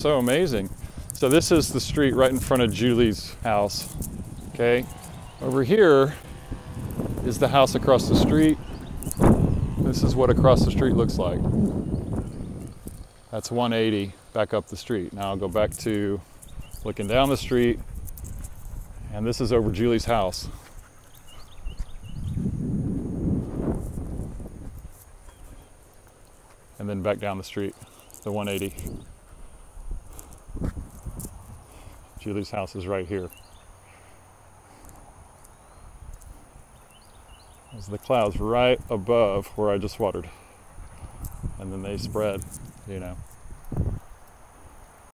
So amazing. So this is the street right in front of Julie's house. Okay. Over here is the house across the street. This is what across the street looks like. That's 180 back up the street. Now I'll go back to looking down the street, and this is over Julie's house. And then back down the street, the 180. Julie's house is right here. There's the clouds right above where I just watered. And then they spread, you know.